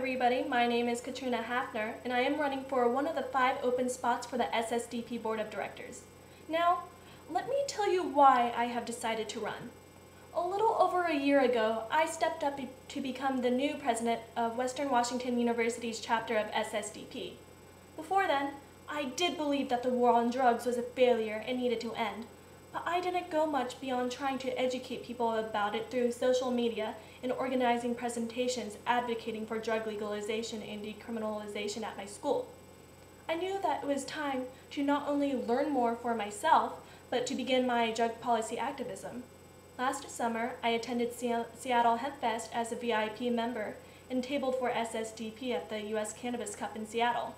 everybody. My name is Katrina Haffner, and I am running for one of the five open spots for the SSDP Board of Directors. Now, let me tell you why I have decided to run. A little over a year ago, I stepped up to become the new president of Western Washington University's chapter of SSDP. Before then, I did believe that the war on drugs was a failure and needed to end, but I didn't go much beyond trying to educate people about it through social media and organizing presentations advocating for drug legalization and decriminalization at my school. I knew that it was time to not only learn more for myself, but to begin my drug policy activism. Last summer, I attended Seattle HempFest as a VIP member and tabled for SSDP at the U.S. Cannabis Cup in Seattle.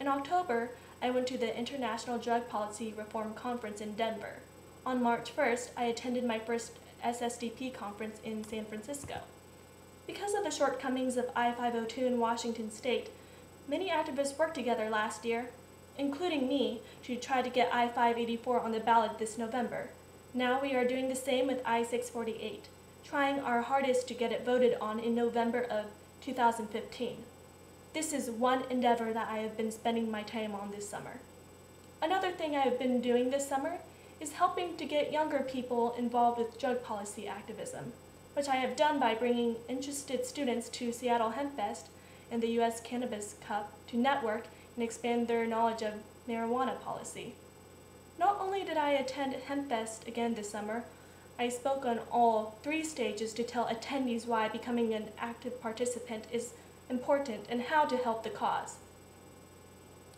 In October, I went to the International Drug Policy Reform Conference in Denver. On March 1st, I attended my first SSDP conference in San Francisco. Because of the shortcomings of I-502 in Washington state, many activists worked together last year, including me, to try to get I-584 on the ballot this November. Now we are doing the same with I-648, trying our hardest to get it voted on in November of 2015. This is one endeavor that I have been spending my time on this summer. Another thing I have been doing this summer is helping to get younger people involved with drug policy activism, which I have done by bringing interested students to Seattle HempFest and the U.S. Cannabis Cup to network and expand their knowledge of marijuana policy. Not only did I attend HempFest again this summer, I spoke on all three stages to tell attendees why becoming an active participant is important and how to help the cause.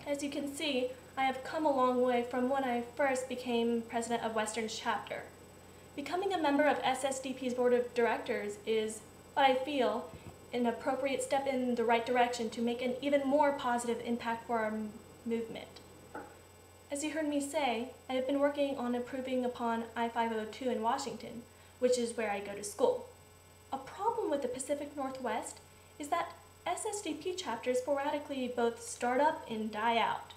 As you can see, I have come a long way from when I first became president of Western's chapter. Becoming a member of SSDP's board of directors is, what I feel, an appropriate step in the right direction to make an even more positive impact for our movement. As you heard me say, I have been working on improving upon I-502 in Washington, which is where I go to school. A problem with the Pacific Northwest is that SSDP chapters sporadically both start up and die out.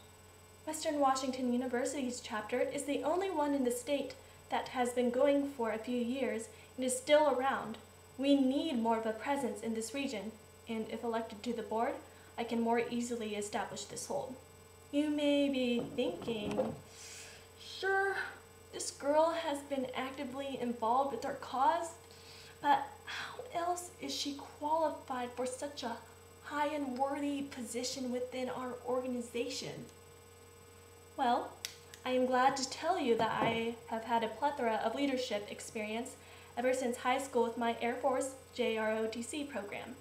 Western Washington University's chapter is the only one in the state that has been going for a few years and is still around. We need more of a presence in this region, and if elected to the board, I can more easily establish this hold. You may be thinking, sure, this girl has been actively involved with our cause, but how else is she qualified for such a high and worthy position within our organization? Well, I am glad to tell you that I have had a plethora of leadership experience ever since high school with my Air Force JROTC program.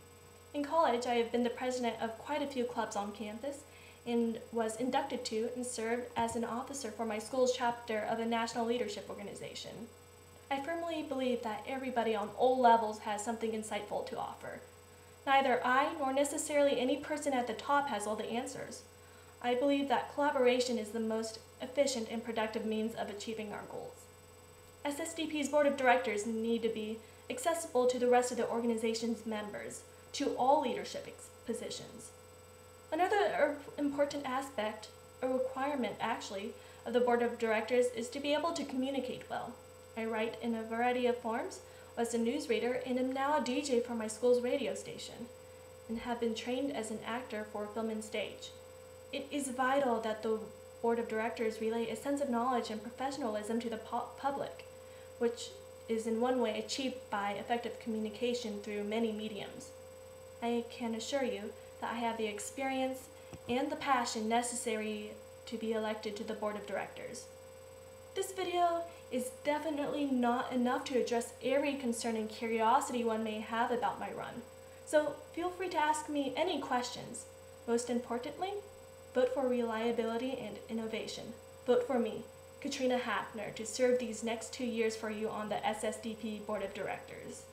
In college, I have been the president of quite a few clubs on campus and was inducted to and served as an officer for my school's chapter of a national leadership organization. I firmly believe that everybody on all levels has something insightful to offer. Neither I nor necessarily any person at the top has all the answers. I believe that collaboration is the most efficient and productive means of achieving our goals. SSDP's board of directors need to be accessible to the rest of the organization's members, to all leadership positions. Another er, important aspect, a requirement actually, of the board of directors is to be able to communicate well. I write in a variety of forms, was a newsreader, and am now a DJ for my school's radio station, and have been trained as an actor for film and stage. It is vital that the board of directors relay a sense of knowledge and professionalism to the public, which is in one way achieved by effective communication through many mediums. I can assure you that I have the experience and the passion necessary to be elected to the board of directors. This video is definitely not enough to address every concern and curiosity one may have about my run, so feel free to ask me any questions. Most importantly, Vote for reliability and innovation. Vote for me, Katrina Haffner, to serve these next two years for you on the SSDP Board of Directors.